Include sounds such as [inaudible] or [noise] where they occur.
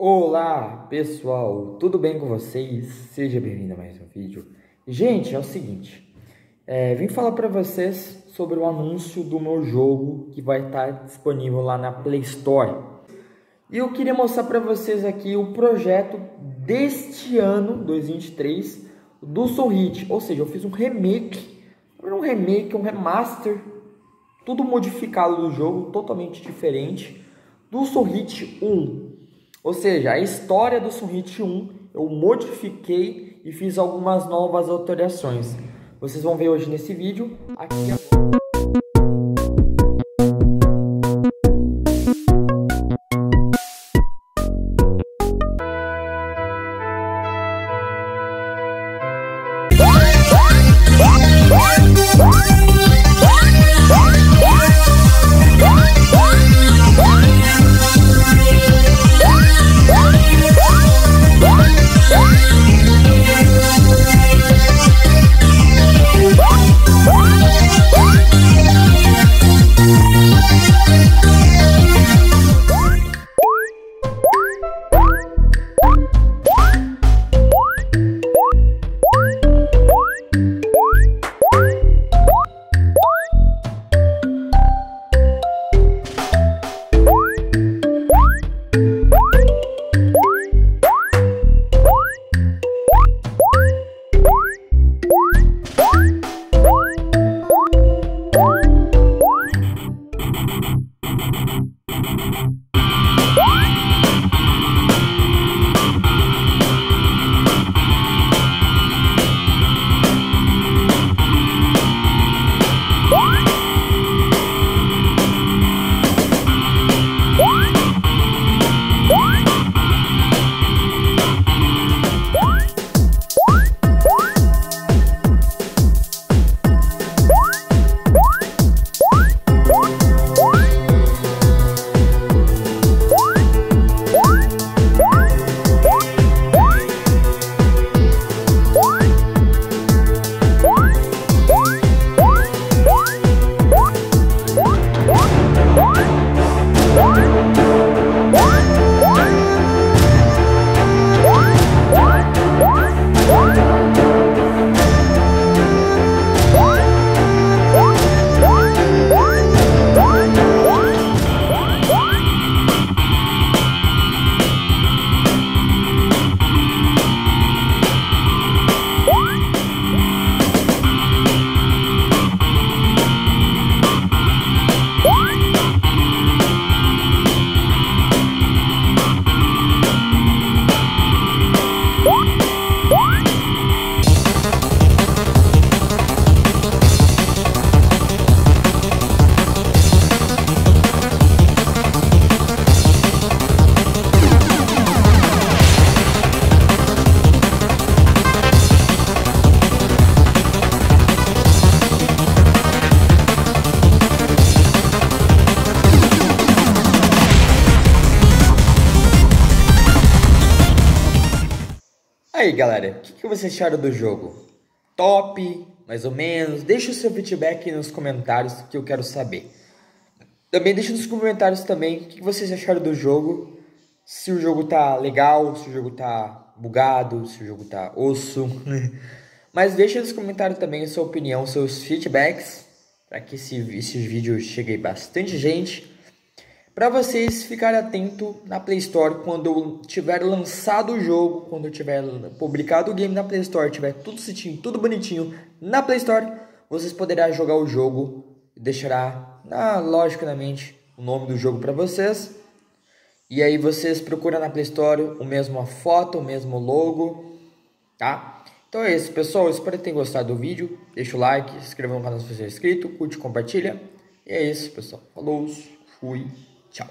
Olá pessoal, tudo bem com vocês? Seja bem-vindo a mais um vídeo. Gente, é o seguinte, é, vim falar para vocês sobre o anúncio do meu jogo que vai estar disponível lá na Play Store. E eu queria mostrar para vocês aqui o projeto deste ano, 2023, do Soul Hit. Ou seja, eu fiz um remake, um remake, um remaster, tudo modificado do jogo, totalmente diferente, do Soul Hit 1. Ou seja, a história do Sunhit 1 eu modifiquei e fiz algumas novas alterações. Vocês vão ver hoje nesse vídeo. Aqui Thank you. Aí galera, o que, que vocês acharam do jogo? Top? Mais ou menos? Deixa o seu feedback nos comentários que eu quero saber. Também deixa nos comentários também o que, que vocês acharam do jogo. Se o jogo tá legal, se o jogo tá bugado, se o jogo tá osso. [laughs] Mas deixa nos comentários também a sua opinião, seus feedbacks, para que esse, esse vídeo chegue bastante gente para vocês ficarem atentos na Play Store quando tiver lançado o jogo, quando tiver publicado o game na Play Store, tiver tudo certinho, tudo bonitinho na Play Store, vocês poderão jogar o jogo, deixará na logicamente o nome do jogo para vocês. E aí vocês procuram na Play Store o mesmo foto, o mesmo logo, tá? Então é isso, pessoal. Espero que tenham gostado do vídeo. Deixa o like, se inscreva no canal se você é inscrito, curte, compartilha. E é isso, pessoal. Falou, fui. Ciao.